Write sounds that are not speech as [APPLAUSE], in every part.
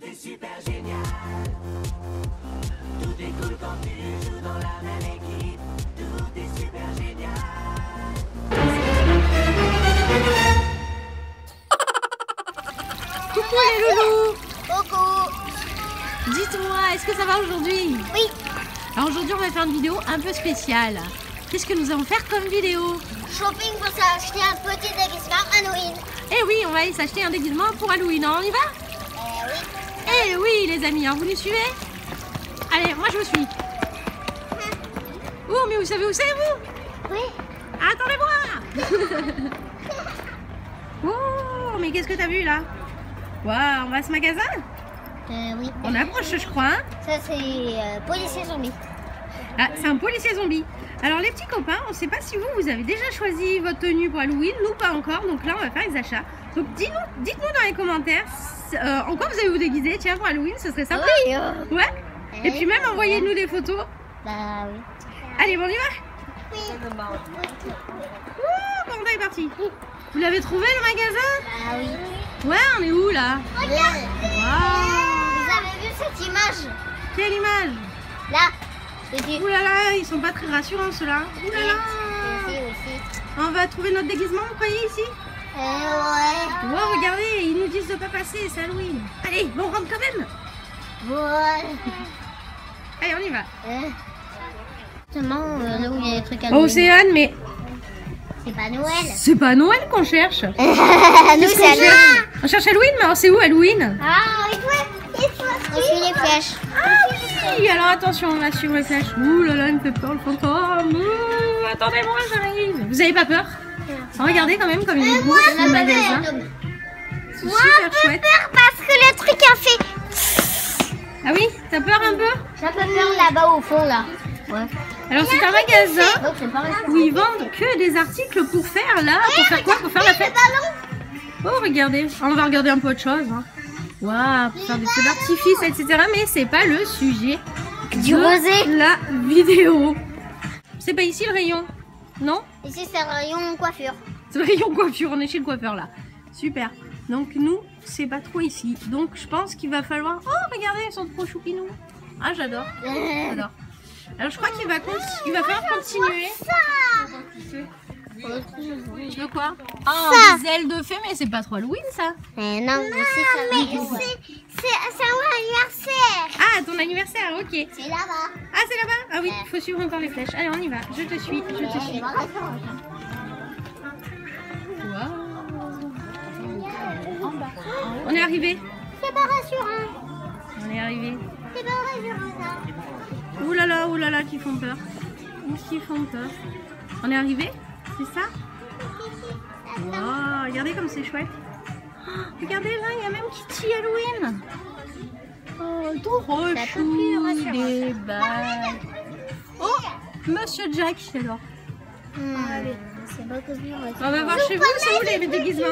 Tout est super génial. Tout est cool quand tu joues dans la même équipe. Tout est super génial. Coucou les loulous Coucou Dites-moi, est-ce que ça va aujourd'hui Oui, Alors aujourd'hui on va faire une vidéo un peu spéciale. Qu'est-ce que nous allons faire comme vidéo shopping pour s'acheter un petit déguisement Halloween. Eh oui, on va aller s'acheter un déguisement pour Halloween, hein, on y va oui. Eh oui les amis, hein, vous nous suivez Allez, moi je vous suis. Oh mais vous savez où c'est vous Oui. Attendez-moi [LAUGHS] Oh, mais qu'est-ce que t'as vu là Waouh, on va à ce magasin Euh, oui. On approche je crois, hein Ça, c'est euh, policier zombie. Ah, c'est un policier zombie. Alors les petits copains, on ne sait pas si vous, vous avez déjà choisi votre tenue pour Halloween, nous pas encore, donc là on va faire les achats. Donc dites-nous dites dans les commentaires euh, en quoi vous allez vous déguiser, tiens pour Halloween, ce serait sympa. Oui. euh, Ouais Et puis même envoyez-nous des photos. Bah oui. Allez, bon on y va Oui. Ouh, Panda est parti. Vous l'avez trouvé le magasin? Bah oui. Ouais, on est où là? Regarde. Waouh Vous avez vu cette image? Quelle image? Là. Du... Ouh là là, ils sont pas très rassurants ceux-là. Ouh là là Ici. On va trouver notre déguisement, vous croyez ici? Eh ouais. Wow, regardez, ils nous disent de pas passer, c'est Halloween. Allez, bon, on rentre quand même. Ouais. [LAUGHS] Allez, on y va. Justement, euh, là où il y a des trucs à Océane, mais C'est pas Noël. c'est pas Noël qu'on cherche. [LAUGHS] Nous, c'est On cherche Halloween, mais alors c'est où Halloween Ah, il faut, il faut On suit les flèches. Ah oui, alors attention, on va suivre les flèches. Ouh là là, il me fait peur le fantôme. Ouh, attendez-moi, j'arrive. Vous avez pas peur? Regardez quand même comme il est beau ce magasin. C'est Moi, super chouette. peur parce que le truc a fait. Ah oui, t'as peur un peu J'ai un peu peur là-bas au fond, là. Ouais. Alors c'est un magasin Donc, c'est pareil. où ils vendent que des articles pour faire là, pour faire quoi Pour faire la fête. Oh regardez, on va regarder un peu autre chose. hein. Waouh, pour faire des feux d'artifice, etc. Mais c'est pas le sujet Du de rosé. la vidéo. C'est pas ici le rayon Non Ici, c'est un rayon coiffure. C'est le rayon coiffure, on est chez le coiffeur là. Super. Donc nous, c'est pas trop ici. Donc je pense qu'il va falloir... Oh regardez, ils sont trop choupinous. Ah j'adore, [LAUGHS] j'adore. Alors je crois qu'il va, con- il va falloir continuer. Tu veux quoi? Ah, Ça. des ailes de fée, mais c'est pas trop Halloween ça. Mais non, mais c'est c'est un anniversaire. Ah, ton anniversaire, ok. C'est là-bas. Ah, c'est là-bas? Ah oui, il faut suivre encore les flèches. Allez, on y va. Je te suis, je te suis. On est arrivé. C'est pas rassurant. On est arrivé. C'est pas rassurant, ça. Ouh là là, ouh là là, qui font peur. Ouh, qui font peur. On est arrivé? C'est ça regardez comme c'est chouette. Oh, regardez là, il y a même Kitty Halloween. Oh, des balles. Oh, Monsieur Jack, j'adore. Hmm. C'est. On va voir chez vous, c'est où les déguisements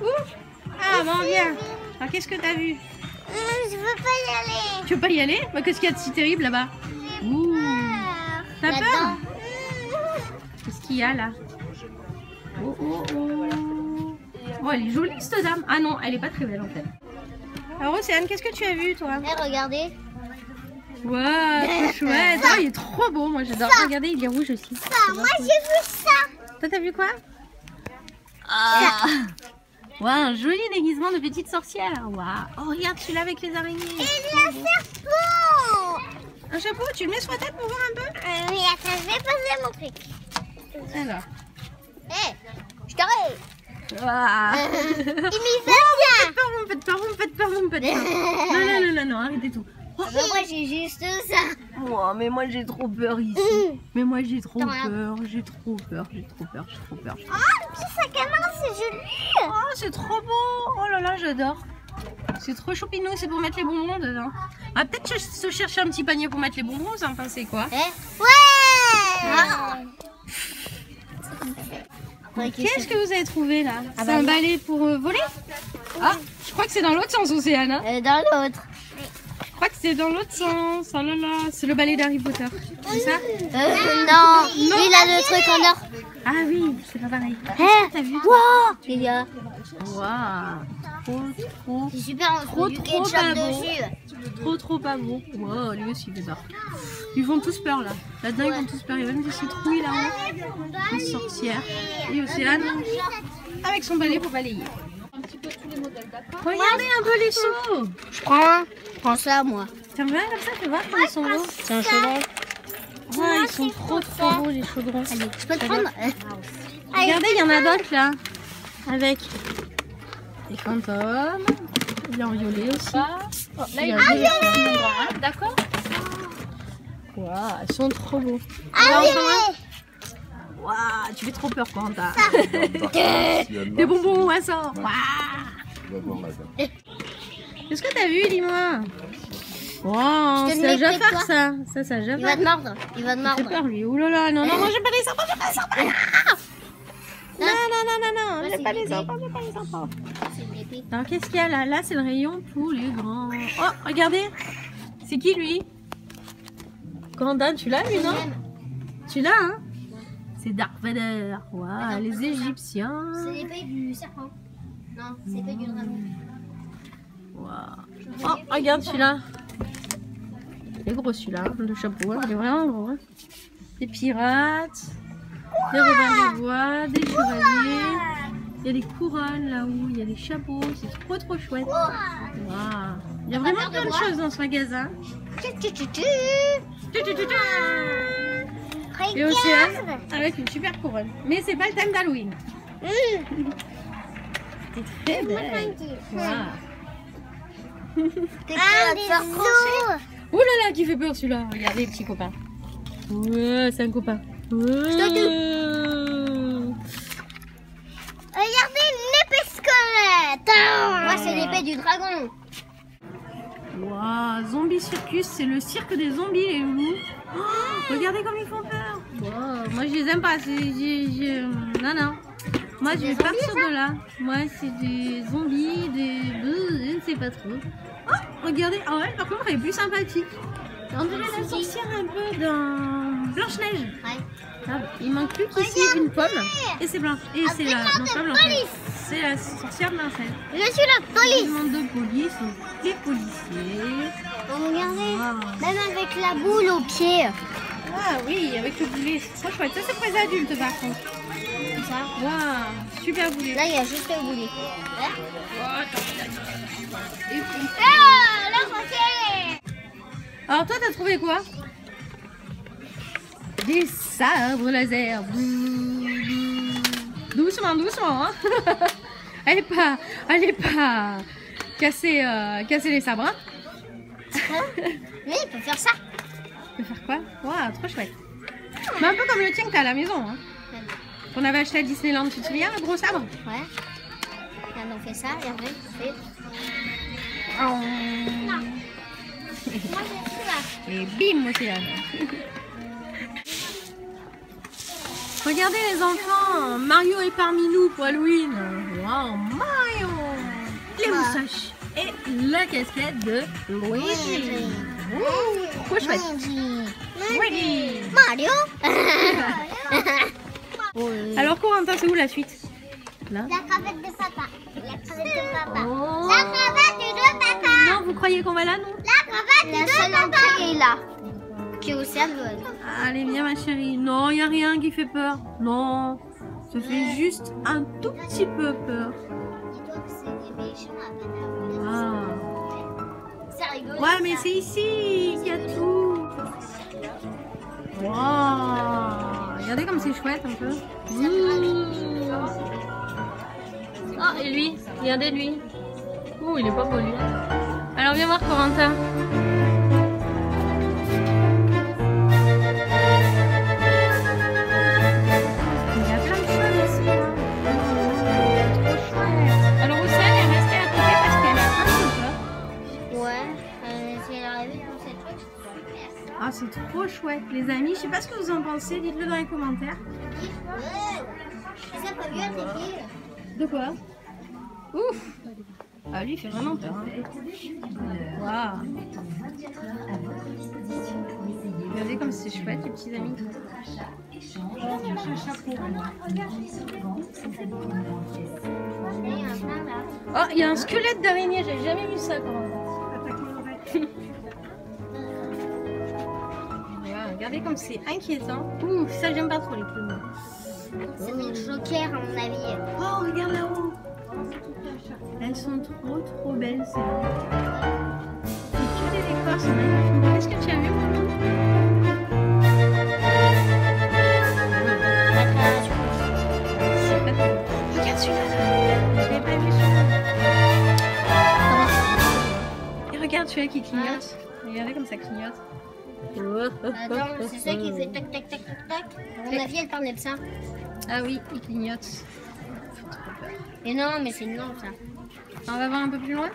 Où Ah, bon, viens. Alors, qu'est-ce que t'as vu Je veux pas y aller. Tu veux pas y aller bah, Qu'est-ce qu'il y a de si terrible là-bas Ouh, T'as peur qu'il y a là Oh, oh, oh. Oh, elle est jolie cette dame. Ah non, elle est pas très belle en fait. Alors Océane, qu'est-ce que tu as vu toi Eh, regardez. Waouh, trop [LAUGHS] chouette. Oh, il est trop beau, moi j'adore. Regardez, il est rouge aussi. Ça, moi j'ai vu ça. Toi, t'as vu quoi Ah Waouh, un joli déguisement de petite sorcière. Waouh. Oh, regarde celui-là avec les araignées. Il y a un serpent. Un chapeau, tu le mets sur la tête pour voir un peu Euh, oui, attends, je vais poser mon truc. Alors. Eh, je t'arrête. [LAUGHS] Il m'y Oh, fait vous me faites peur. [LAUGHS] Non, non, non, non, non, arrêtez tout. bien. Bah, moi j'ai juste ça. Oh, mais moi j'ai trop peur ici. Mmh. Mais moi j'ai trop peur, j'ai trop peur, j'ai trop peur, j'ai trop peur. Oh, le petit sac à main, c'est joli. Oh, c'est trop beau. Oh là là, j'adore. C'est trop choupinou, c'est pour mettre les bonbons dedans. Ah, peut-être se chercher un petit panier pour mettre les bonbons, ça enfin c'est quoi Eh Ouais. Ouais, Qu'est-ce que vous avez trouvé là? Ah C'est bah un oui. balai pour euh, voler? Ah, je crois que c'est dans l'autre sens, Océane. hein. Euh, dans l'autre. je crois que c'est dans l'autre sens. Oh là là, c'est le balai d'Harry Potter. C'est ça? Euh, non. Il a le truc en or. Ah oui, c'est pas pareil. Eh, T'as vu? wow. Y a. Trop, trop, C'est super, on Trop, du trop pas bon. trop, trop pas bon. Wow, lui aussi, il fait peur. Ils font tous peur là. Là-dedans, ils font tous peur. Il y a même des citrouilles là-haut. Une sorcière. Et Océane avec son balai pour balayer. Regardez un peu les. Je prends, je prends ça, moi. T'aimes bien comme ça, tu vois, comme ils sont beaux. C'est un chaudron. Ouais, ils sont trop, trop beaux les chaudrons. Allez, je peux te prendre [LAUGHS] Regardez, il y en a d'autres là. Avec des fantômes. Il a en violet aussi. Là, Il y a est Ah, D'accord Waouh, ils sont trop beaux. Ah, Waouh, tu fais trop peur, Corentin. Des bonbons au hasard. Waouh. Qu'est-ce que t'as vu, dis-moi Wow, c'est un Jafar ça. Ça, c'est un Il va Jafar. te mordre. Il va te Il fait mordre. peur lui. Ouh là là, non, non, [LAUGHS] non, j'aime pas les enfants, j'aime pas les enfants. Non, non, non, non, non, pas les enfants, pas les enfants. Alors qu'est-ce qu'il y a là? Là, c'est le rayon pour les grands. Oh, regardez. C'est qui lui? Corentin, tu l'as lui, non? Tu l'as, hein? C'est Dark Vader. Waouh, les Égyptiens. C'est l'épée du serpent. Non, c'est l'épée du dragon. Waouh. Oh, regarde celui-là. Il est gros celui-là, le chapeau, hein, il est vraiment gros. hein. Des pirates, des Robins des Bois, des chevaliers. Il y a des couronnes là-haut, il y a des chapeaux, c'est trop trop chouette. Waouh. Il y a vraiment plein de choses dans ce magasin. Tu, tu, tu, tu. Tu, tu, tu, tu. Et. Océane avec une super couronne. Mais c'est pas le thème d'Halloween. Mmh. C'est très belle. Waouh. Ah, des os. Oh là là, qui fait peur celui-là. Regardez, petit copain. Ouais, c'est un copain. Ouais. Regardez l'épée squelette. Moi, c'est l'épée du dragon. Waouh, Zombie Circus, c'est le cirque des zombies, les loups. Oh, regardez comme ils font peur. Waouh, moi, je les aime pas. c'est- Non, non. Moi, je vais partir de là. Moi, c'est des zombies, des. Je ne sais pas trop. Oh, regardez. Ah ouais, par contre, elle est plus sympathique. On dirait la sorcière un peu dans Blanche-Neige. Ouais. Ah, il manque plus qu'ici une pomme. Et c'est blanche. Et c'est la. Non, pas. C'est la sorcière Blanche-Neige. Je suis la police. Demande de police, les policiers. Regardez. Waouh. Même avec la boule au pied. Ah oui, avec le boulet, c'est trop chouette. Ça, c'est pour les adultes par contre. Comme ça. Waouh, super boulet. Là, il y a juste le boulet. Et puis- Ah, la sorcière. Alors, toi, t'as trouvé quoi? Des sabres laser. Doucement, doucement. Hein [LAUGHS] elle est pas, est pas casser, euh, casser les sabres. Hein [LAUGHS] Mais il peut faire ça. Tu peux faire quoi? Waouh, trop chouette. Mais un peu comme le tien que t'as à la maison. Hein. Qu'on avait acheté à Disneyland, tu te souviens, le gros sabre? Ouais. Regarde, on fait ça et après, on fait. Oh. Et bim, Océane. [LAUGHS] Regardez les enfants, Mario est parmi nous pour Halloween. Waouh, Mario Les Bah. moustaches et la casquette de Luigi. Trop chouette. Luigi. Mario. [LAUGHS] Alors Corentin, c'est où la suite? Là La cravate de papa. La cravate de papa. Oh. La cravate de papa. Non, vous croyez qu'on va là, non? La cravate de seule entrée est là. Qui est au cerveau. Allez, viens ma chérie. Non, il a rien qui fait peur. Non, ça fait juste un tout petit peu peur. Ah. Ouais, mais c'est ici qu'il y a tout. Wow. Regardez comme c'est chouette un peu. Mmh. Oh, et lui Regardez lui. Oh, il est pas beau lui. Alors viens voir Corentin. Ah, c'est trop chouette, les amis. Je sais pas ce que vous en pensez. Dites-le dans les commentaires. De quoi Ouf Ah, lui, il fait vraiment peur. Waouh. Regardez comme c'est chouette, les petits amis. Oh, il y a un squelette d'araignée, j'avais jamais vu ça. Voilà, regardez comme c'est inquiétant. Ouh, ça j'aime pas trop les clowns. C'est mon joker à mon avis. Oh, regarde là-haut. Elles sont trop trop belles celles-là. C'est que des décors, c'est magnifique. Est-ce que tu as vu terrible. Regarde celui-là. Je l'ai pas vu celui-là. Et regarde celui-là qui clignote. Regardez comme ça clignote. Attends, c'est ça qui fait tac tac tac tac tac. À mon avis, elle parlait de ça. Ah oui, il clignote. Mais non, mais c'est non ça. On va voir un peu plus loin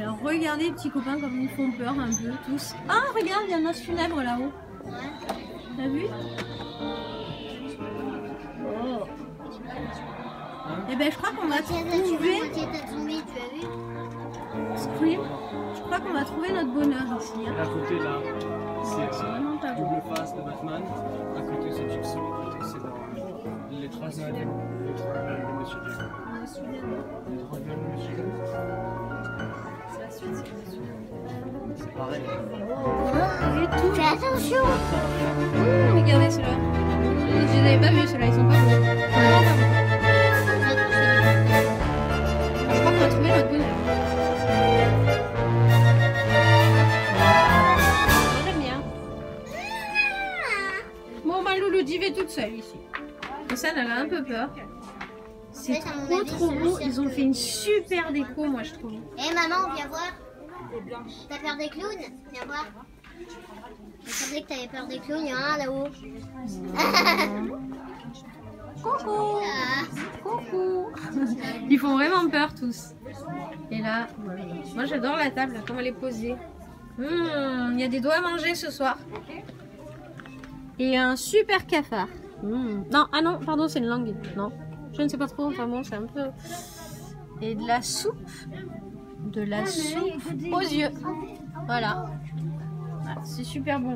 Alors regardez petits copains comme ils font peur un peu tous. Ah regarde, il y a un os funèbre là-haut. T'as vu? Oh. Eh ben je crois qu'on va naturel, trouver Scream. Je crois qu'on va trouver notre bonheur ici. hein. À côté là, c'est C'est euh, vraiment pas beau. double face de Batman. À côté c'est Jigsaw, à côté c'est dans les trois les trois de Monsieur. Les trois de Monsieur Jason. C'est pareil. Et tout. Fais attention Ouh, regardez ceux-là. Je les avais pas vus ceux-là, ils sont pas beaux. Bon, bah, Loulou, j'y vais toute seule ici. Et ça, elle a un peu peur. C'est mon trop avis, trop beau. Ils ont fait une super déco, moi, je trouve. Eh maman, viens voir. T'as peur des clowns? Viens voir. Je savais que t'avais peur des clowns, il y en a un là-haut. [LAUGHS] Coucou Ah. Coucou Ils font vraiment peur tous. Et là, moi j'adore la table, comment elle est posée. Hum, Il y a des doigts à manger ce soir. Et un super cafard. Hum, Non, ah non, pardon, c'est une langue. Non, je ne sais pas trop, enfin bon, c'est un peu... Et de la soupe. De la soupe aux yeux. Voilà. Ah, c'est super bon.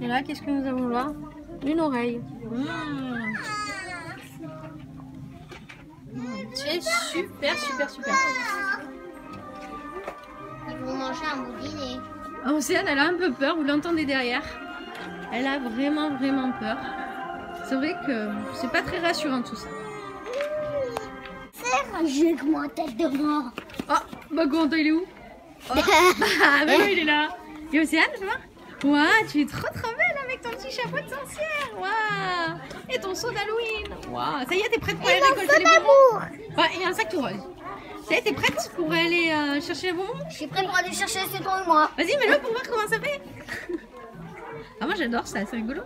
Et là, qu'est-ce que nous avons là? Une oreille. Mmh. C'est super, super, super. Ils vont manger un bout dîner. Océane, elle a un peu peur, vous l'entendez derrière. Elle a vraiment, vraiment peur. C'est vrai que c'est pas très rassurant tout ça. J'ai que moi tête de mort. Oh, bah il est où? Oh. [LAUGHS] Ah, bah non, il est là. Et Océane, tu vois Waouh, tu es trop trop belle avec ton petit chapeau de sorcière. Waouh Et ton seau d'Halloween. Waouh, ça y est, t'es prête pour aller récolter les bonbons? Ouais, et un sac tout rose. Ça y est, t'es prête pour aller euh, chercher les bonbons? Je suis prête pour aller chercher c'est toi et moi. Vas-y, mets-le pour voir comment ça fait. [LAUGHS] Ah, moi j'adore [LAUGHS] ça, c'est rigolo.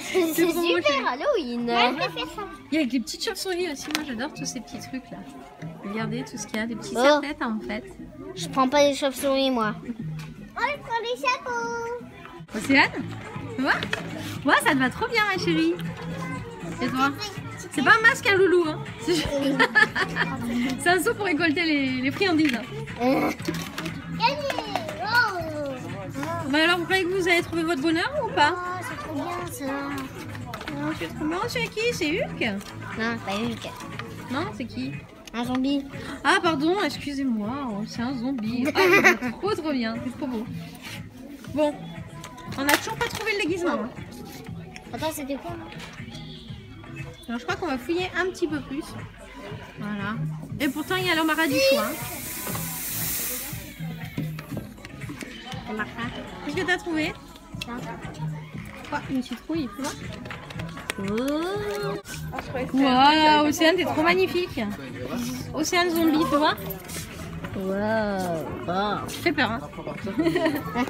C'est super Halloween. Il y a avec les petites chauves-souris aussi, moi j'adore tous ces petits trucs là. Regardez tout ce qu'il y a, des petits Oh. serre-têtes en fait. Je prends pas les chauves-souris moi. Oh, je prends les chapeaux. Océane Tu vois Ouais, ça te va trop bien ma chérie. Et toi C'est pas un masque, un loulou. Hein. [LAUGHS] C'est c'est un seau pour récolter les, les friandises. hein. [LAUGHS] Oh Bah alors, vous croyez que vous avez trouvé votre bonheur ou pas Oh, c'est trop bien ça. Non, c'est trop bien. C'est qui? C'est Hulk? Non, pas Hulk. Non, c'est qui? Un zombie. Ah pardon, excusez-moi, oh, c'est un zombie. Ah, [LAUGHS] trop trop bien, c'est trop beau. Bon, on n'a toujours pas trouvé le déguisement. hein. Attends, c'était quoi Alors je crois qu'on va fouiller un petit peu plus. Voilà. Et pourtant il y a l'embarras du choix. hein. Qu'est-ce que t'as trouvé? Oh, une citrouille, tu vois? Oh. Océane, t'es trop magnifique. Océane zombie, tu vois? Wow. Fais peur, hein [LAUGHS]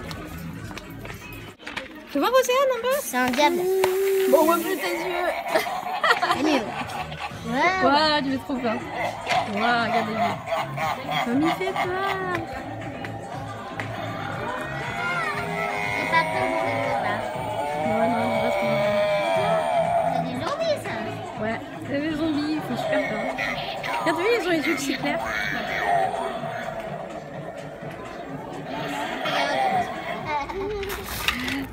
Tu vois Océane un peu? C'est un diable. Bon, on voit plus tes yeux. Gagné. Ouais. Waouh, tu fais trop peur. Waouh, regarde les yeux. Comme il fait peur. Non, reste C'est des zombies, ça Ouais, c'est des zombies, ils font super peur. T'as vu, ils ont les yeux de cyclère.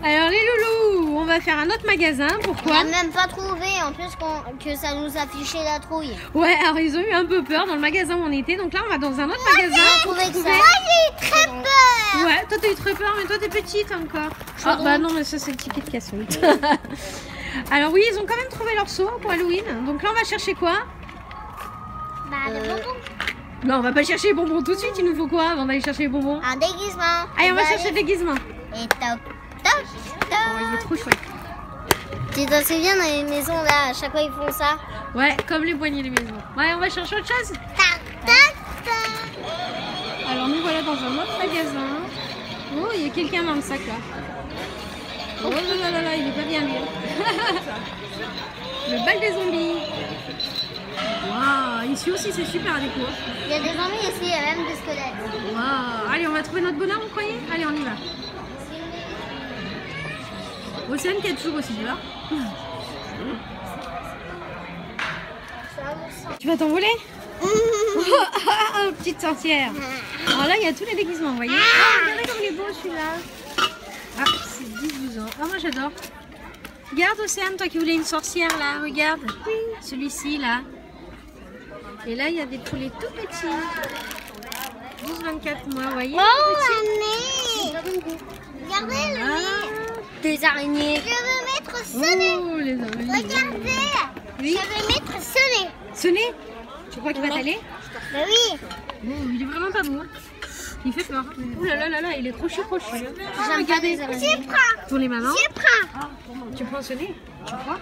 Alors les loulous, on va faire un autre magasin. Pourquoi On n'a même pas trouvé en plus qu'on- que ça nous affichait la trouille. Ouais, alors ils ont eu un peu peur dans le magasin où on était. Donc là, on va dans un autre magasin. On a trouvé que ça. Moi j'ai eu très peur. Ouais, toi t'as eu très peur, mais toi t'es petite encore. Ah bah non, mais ça c'est le ticket de casse-route. [LAUGHS] Alors oui, ils ont quand même trouvé leur saut pour Halloween. Donc là, on va chercher quoi? Bah, des Euh, bonbons. Non, on va pas chercher les bonbons tout de suite. Il nous faut quoi avant d'aller chercher les bonbons? Un déguisement. Allez, on va chercher le déguisement. Et toc, toc, Oh, il est toc. trop chouette. Tu te souviens dans les maisons là, à chaque fois ils font ça Ouais, comme les poignées des maisons. Ouais, on va chercher autre chose. Alors nous voilà dans un autre magasin. Oh, il y a quelqu'un dans le sac là. Oh là là là là, il est pas bien lui. [LAUGHS] le bal des zombies. Waouh, ici aussi c'est super déco. Il y a des zombies ici, il y a même des squelettes. Waouh, allez, on va trouver notre bonheur, vous croyez? Allez, on y va. Océane qui a toujours aussi peur. Tu vas t'envoler [LAUGHS] Oh, petite sorcière. Alors là, il y a tous les déguisements, vous voyez Ah, Regardez comme il est beau celui-là. Ah, c'est 12 ans. Ah, moi j'adore. Regarde Océane, toi qui voulais une sorcière là, regarde. Celui-ci là. Et là, il y a des poulets tout petits. 12-24 mois, vous voyez Oh, un nez Regardez le Ah. Des araignées. Je veux nez Oh, les. Regardez Oui. Je veux mettre Ce nez Tu crois qu'il va t'aller Bah oui Oh, il est vraiment pas beau. Il fait peur. Ouh là là là là, il est crochu crochu. Ah, J'aime pas regardez. les araignées. Je prends. Pour les mamans. Prends Tu prends nez Tu crois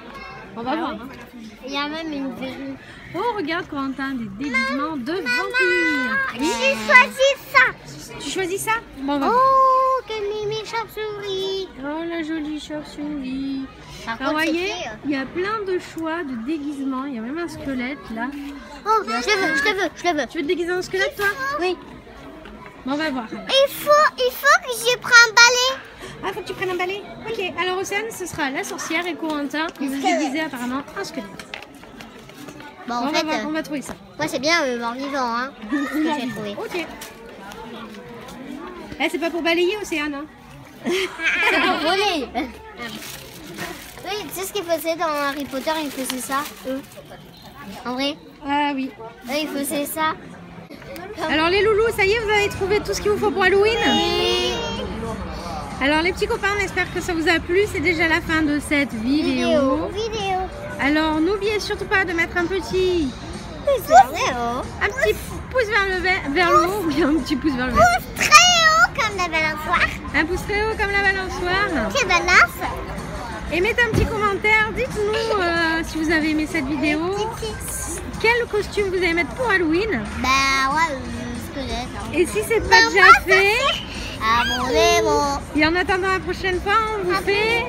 On va voir. hein. Il y a même une verrue. Oh, regarde Corentin, des déguisements de vampires. J'ai choisi ça Tu choisis ça Bon, on va. Oh, quelle mimi chauve-souris Oh, la jolie chauve-souris. C'est voyez, euh. il y a plein de choix de déguisements. Il y a même un squelette là. Oh, je le veux, je le veux, je le veux. Tu veux te déguiser en squelette toi Oui. Bon, on va voir. Il faut, il faut que je prenne un balai. Ah, faut que tu prennes un balai Ok, alors Océane, ce sera la sorcière et Corentin. Ils vont se déguiser apparemment en squelette. Bon, en on, fait, va, euh, on va trouver ça. moi c'est bien euh, mort vivant, hein, [LAUGHS] ce que j'ai trouvé. Ok. Eh, c'est pas pour balayer Océane. Hein. [LAUGHS] C'est pour voler. [LAUGHS] Oui, tu sais ce qu'ils faisaient dans Harry Potter, ils faisaient ça, eux. En vrai, Ah oui. eux, ils faisaient ça. Alors les loulous, ça y est, vous avez trouvé tout ce qu'il vous faut pour Halloween Alors les petits copains, on espère que ça vous a plu. C'est déjà la fin de cette vidéo. Vidéo. Vidéo. Alors n'oubliez surtout pas de mettre un petit, Vidéo. un petit pouce vers le, ve- vers le haut. Oui, un petit pouce vers le bas. Pouce très haut comme la balançoire. Un pouce très haut comme la balançoire. Qui balance. Et mettez un petit commentaire. Dites-nous euh, si vous avez aimé cette vidéo. Quel costume vous allez mettre pour Halloween. Bah ouais, euh, squelette. Hein. Et si c'est pas Bah, déjà fait, Abonnez-vous. et en attendant la prochaine fois, on vous fait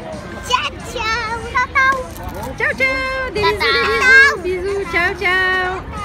Ciao, ciao. Ciao, ciao. ciao ciao, des bisous, Tata. des bisous, bisous, ciao ciao.